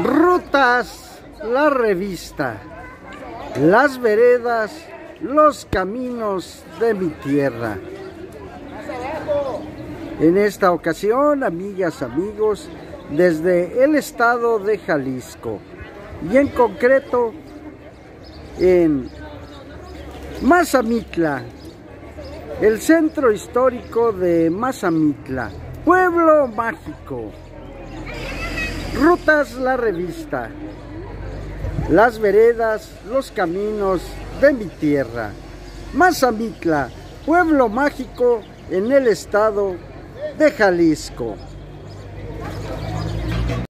Rutas, la revista, las veredas, los caminos de mi tierra. En esta ocasión, amigas, amigos, desde el estado de Jalisco y en concreto en Mazamitla, el centro histórico de Mazamitla, pueblo mágico. Rutas la revista, las veredas, los caminos de mi tierra. Mazamitla, pueblo mágico en el estado de Jalisco.